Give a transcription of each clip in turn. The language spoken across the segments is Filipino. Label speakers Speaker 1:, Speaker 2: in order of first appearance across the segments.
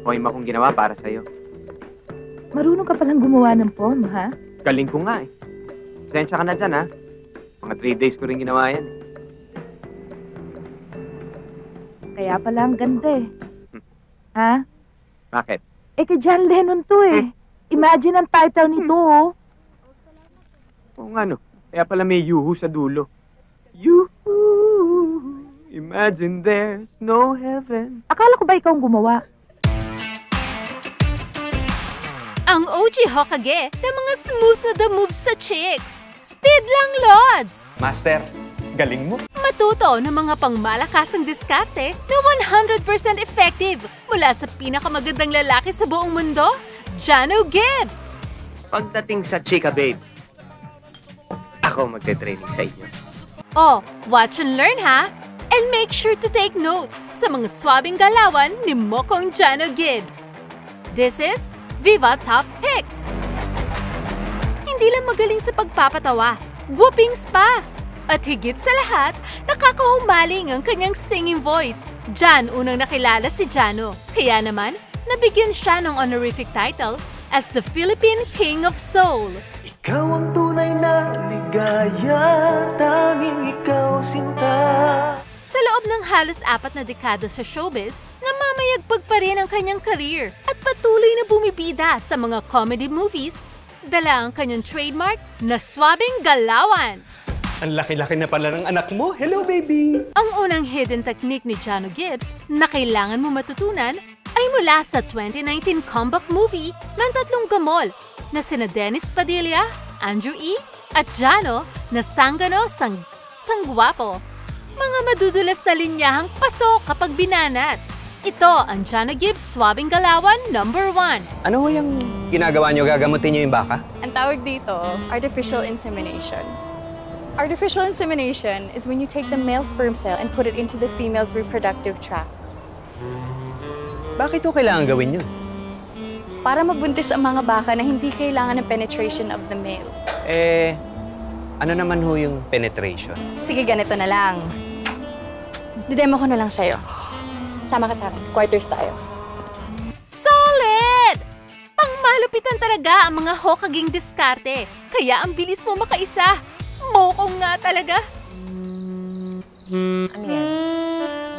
Speaker 1: Poem akong ginawa para sa'yo.
Speaker 2: Marunong ka palang gumawa ng poem, ha?
Speaker 1: Galing ko nga eh. Sensya ka na dyan ha. Mga three days ko rin ginawa yan.
Speaker 2: Kaya pala ang ganda eh. Ha?
Speaker 1: Bakit?
Speaker 2: Eh kay John Lennon to eh. Imagine ang title nito oh.
Speaker 1: Oo nga no. Kaya pala may yuhu sa dulo. Yuhu. Imagine there's no heaven.
Speaker 2: Akala ko ba ikaw ang gumawa?
Speaker 3: Ang OG Hokage na mga smooth na the moves sa chicks. Speed lang, Lods!
Speaker 4: Master, galing mo.
Speaker 3: Matuto ng mga pangmalakasang diskarte na 100% effective mula sa pinakamagandang lalaki sa buong mundo, Jano Gibbs!
Speaker 1: Pagdating sa chika babe, ako magte-training sa inyo.
Speaker 3: Oh, watch and learn ha! And make sure to take notes sa mga swabing galawan ni Mokong Jano Gibbs. This is Viva Top Picks! Hindi lang magaling sa pagpapatawa, whoopings pa! At higit sa lahat, nakakahumaling ang kanyang singing voice. Diyan unang nakilala si Jano. Kaya naman, nabigyan siya ng honorific title as the Philippine King of Soul.
Speaker 4: Ikaw ang tunay na ligaya, tanging ikaw sinta.
Speaker 3: Sa loob ng halos apat na dekada sa showbiz, namamayagpag pa rin ang kanyang career at patuloy na bumibida sa mga comedy movies, dala ang kanyang trademark na swabing galawan.
Speaker 4: Ang laki-laki na pala ng anak mo. Hello, baby!
Speaker 3: Ang unang hidden technique ni Jano Gibbs na kailangan mo matutunan ay mula sa 2019 comeback movie ng tatlong gamol na sina Dennis Padilla, Andrew E. at Jano na sanggano sang sanggwapo. Mga madudulas na linyahang pasok kapag binanat. Ito ang Jano Gibbs Swabing Galawan number 1.
Speaker 4: Ano ho yung ginagawa nyo? Gagamutin nyo yung baka?
Speaker 5: Ang tawag dito, artificial insemination. Artificial insemination is when you take the male sperm cell and put it into the female's reproductive tract.
Speaker 4: Bakit ho kailangan gawin yun?
Speaker 5: Para mabuntis ang mga baka na hindi kailangan ng penetration of the male.
Speaker 4: Eh, ano naman ho yung penetration?
Speaker 5: Sige, ganito na lang. Didemo ko na lang sa'yo. Sama ka sa akin. Quarters tayo.
Speaker 3: Solid! Pangmalupitan talaga ang mga Hokaging diskarte. Kaya ang bilis mo makaisa. Mokong nga talaga.
Speaker 6: Ano yan?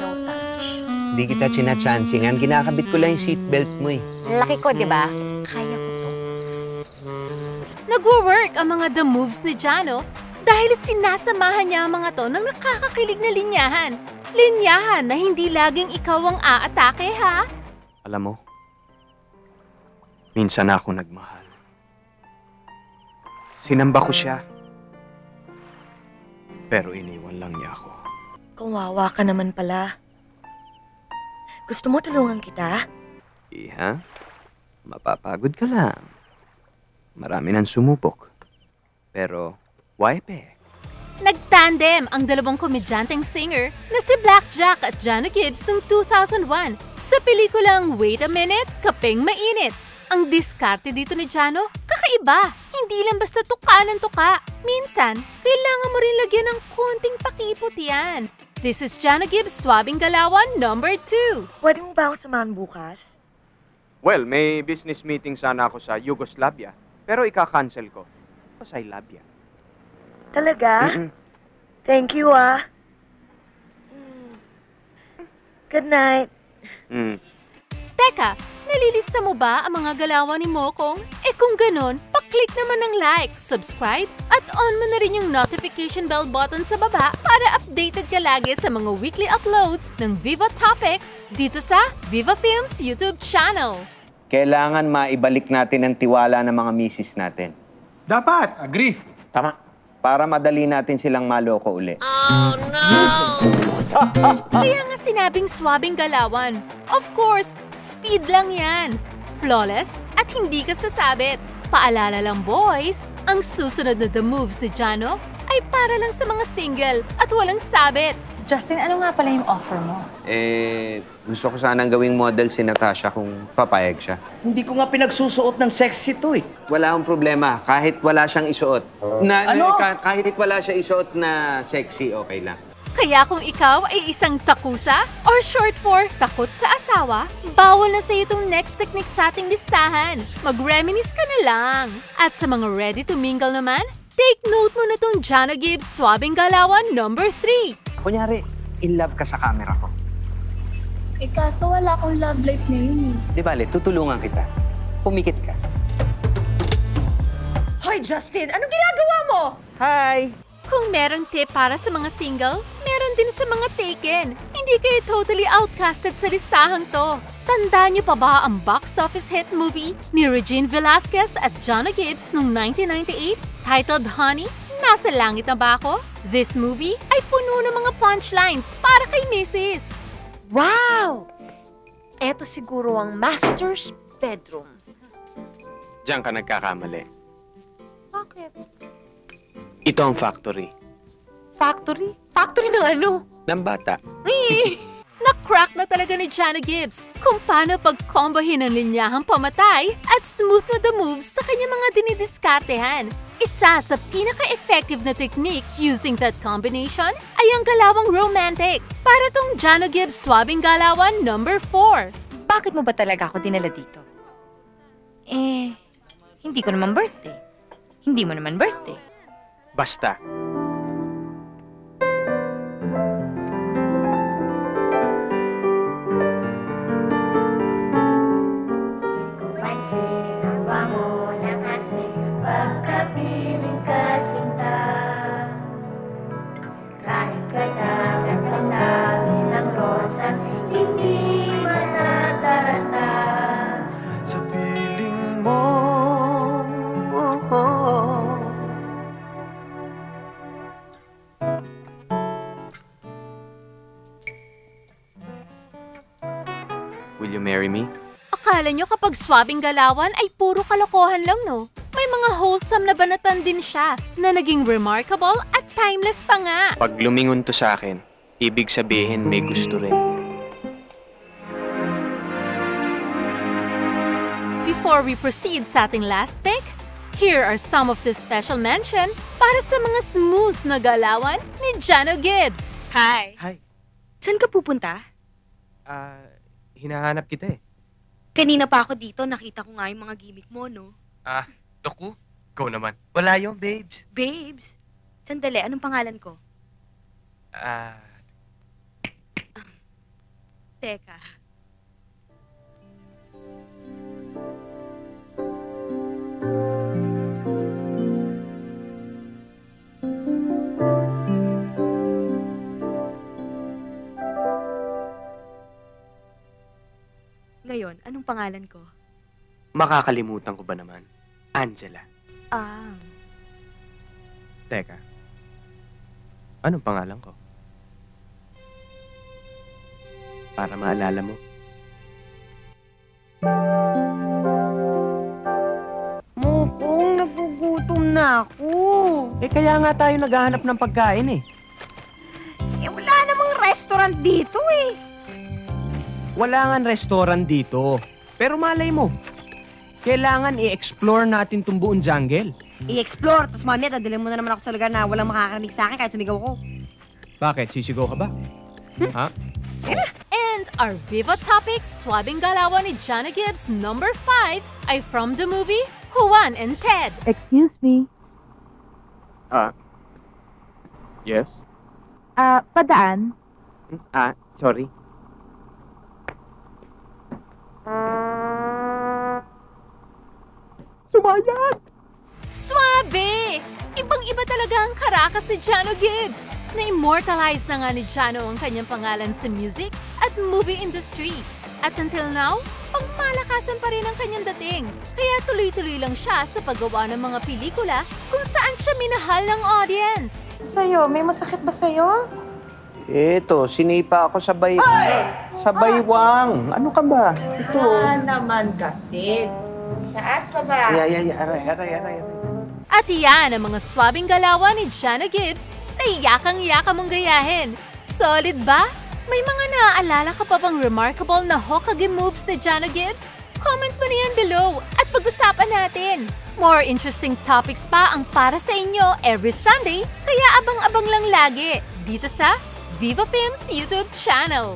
Speaker 6: No touch.
Speaker 4: Hindi kita chinachansingan. Kinakabit ko lang yung seatbelt mo eh.
Speaker 6: Ang laki ko, di ba? Kaya ko to.
Speaker 3: Nagwo-work ang mga the moves ni Jano dahil sinasamahan niya ang mga to ng nakakakilig na linyahan. Linyahan na hindi laging ikaw ang aatake, ha?
Speaker 1: Alam mo, minsan ako nagmahal. Sinamba ko siya. Pero iniwan lang niya ako.
Speaker 6: Kawawa ka naman pala. Gusto mo tulungan kita?
Speaker 1: Iha, mapapagod ka lang. Marami nang sumubok. Pero, why pe?
Speaker 3: Nagtandem ang dalawang komedyanteng singer na si Blackjack at Jano Gibbs noong 2001 sa pelikulang Wait a Minute, Kapeng Mainit. Ang diskarte dito ni Jano, kakaiba. Hindi lang basta tuka ng tuka. Minsan, kailangan mo rin lagyan ng konting pakipot yan. This is Jano Gibbs Swabing Galawan number 2.
Speaker 6: Pwede mo ba ako samahan bukas?
Speaker 1: Well, may business meeting sana ako sa Yugoslavia. Pero ika-cancel ko. Sa Ilabia.
Speaker 6: Talaga?
Speaker 1: Mm-mm.
Speaker 6: Thank you, ah. Mm. Good night.
Speaker 1: Mm.
Speaker 3: Teka, nalilista mo ba ang mga galawan ni Mokong? Eh kung ganon, paklik naman ng like, subscribe, at on mo na rin yung notification bell button sa baba para updated ka lagi sa mga weekly uploads ng Viva Topics dito sa Viva Films YouTube channel.
Speaker 4: Kailangan maibalik natin ang tiwala ng mga misis natin.
Speaker 7: Dapat. Agree.
Speaker 4: Tama. Para madali natin silang maloko uli.
Speaker 3: Kaya nga sinabing swabing galawan. Of course, speed lang yan. Flawless at hindi ka sasabit. Paalala lang boys, ang susunod na the moves ni Jano ay para lang sa mga single at walang sabit.
Speaker 8: Justin, ano nga pala yung offer mo?
Speaker 4: Eh, gusto ko sanang gawing model si Natasha kung papayag siya.
Speaker 9: Hindi ko nga pinagsusuot ng sexy to eh.
Speaker 4: Wala akong problema kahit wala siyang isuot. Na,
Speaker 9: Ano?
Speaker 4: ka- kahit wala siya isuot na sexy, okay lang.
Speaker 3: Kaya kung ikaw ay isang takusa or short for takot sa asawa, bawal na sa itong next technique sa ating listahan. Mag-reminisce ka na lang. At sa mga ready to mingle naman, take note mo na tong Jana Gibbs Swabing Galawan number 3.
Speaker 9: Kunyari, in love ka sa camera ko.
Speaker 5: Eh kaso wala akong love life ngayon eh.
Speaker 9: Di bale, tutulungan kita. Pumikit ka.
Speaker 7: Hoy, Justin! Anong ginagawa mo?
Speaker 9: Hi!
Speaker 3: Kung merong tip para sa mga single, meron din sa mga taken. Hindi kayo totally outcasted sa listahang to. Tandaan niyo pa ba ang box office hit movie ni Regine Velasquez at Jonna Gibbs noong 1998 titled Honey? Nasa langit na ba ako? This movie ay puno ng mga punchlines para kay Mrs.
Speaker 2: Wow! Eto siguro ang master's bedroom.
Speaker 1: Diyan ka nagkakamali.
Speaker 2: Bakit?
Speaker 1: Ito ang factory.
Speaker 2: Factory? Factory ng ano?
Speaker 1: Ng bata.
Speaker 3: Na-crack na talaga ni Jana Gibbs kung paano pagkombohin ang linyahang pamatay at smooth na the moves sa kanyang mga dinidiskartehan. Isa sa pinaka-effective na technique using that combination ay ang galawang romantic. Para tong Jana Gibbs Swabing Galawan number 4.
Speaker 6: Bakit mo ba talaga ako dinala dito? Eh, hindi ko naman birthday. Hindi mo naman birthday.
Speaker 1: Basta.
Speaker 3: Akala nyo kapag swabing galawan ay puro kalokohan lang no? May mga wholesome na banatan din siya na naging remarkable at timeless pa nga.
Speaker 1: Pag lumingon to sa akin, ibig sabihin may gusto rin.
Speaker 3: Before we proceed sa ating last pick, here are some of the special mention para sa mga smooth na galawan ni Jano Gibbs.
Speaker 6: Hi.
Speaker 1: Hi.
Speaker 6: Saan ka pupunta?
Speaker 1: Ah, hinahanap kita eh.
Speaker 6: Kanina pa ako dito, nakita ko nga yung mga gimmick mo, no?
Speaker 1: Doku? Ikaw naman. Wala yung babes.
Speaker 6: Babes, sandali, anong pangalan ko?
Speaker 1: Ah,
Speaker 6: Teka. Anong pangalan ko?
Speaker 1: makakalimutan ko ba naman? Angela.
Speaker 6: Ah,
Speaker 1: Teka. Anong pangalan ko? Para maalala mo.
Speaker 2: Mukong, nagugutom na ako.
Speaker 9: Eh kaya nga tayo naghahanap ng pagkain eh.
Speaker 2: Eh, wala namang restaurant dito eh.
Speaker 9: Wala nga restaurant dito. Pero malay mo, kailangan i-explore natin tong buong jungle.
Speaker 7: I-explore, tapos mamaya dadalhin mo na naman ako sa lugar na walang makakarinig sa akin kahit sumigaw ko.
Speaker 9: Bakit? Sisigaw ka ba?
Speaker 3: And our Viva Topics Swabing Galawan ni Jana Gibbs number 5 ay from the movie Juan and Ted.
Speaker 2: Excuse me.
Speaker 1: Ah. Yes?
Speaker 2: Ah, padaan?
Speaker 1: Ah, sorry.
Speaker 9: Sumayat!
Speaker 3: Swabe! Ibang-iba talaga ang karakas ni Jano Gibbs. Na-immortalize na nga ni Jano ang kanyang pangalan sa music at movie industry. At until now, pangmalakasan pa rin ang kanyang dating. Kaya tuloy-tuloy lang siya sa paggawa ng mga pelikula kung saan siya minahal ng audience.
Speaker 7: Sa'yo, may masakit ba sa'yo?
Speaker 9: Eto, sinipa ako sa bay... Sa baywang. Ano ka ba? Ito.
Speaker 7: Ah, naman kasi. Taas pa ba?
Speaker 9: Ay, ay, ay, aray, aray, aray, aray.
Speaker 3: At iyan ang mga swabing galawan ni Jana Gibbs na yakang-yaka mong gayahin. Solid ba? May mga naaalala ka pa bang remarkable na Hokage moves ni Jana Gibbs? Comment mo na yan below at pag-usapan natin. More interesting topics pa ang para sa inyo every Sunday, kaya abang-abang lang lagi dito sa Viva Films YouTube channel.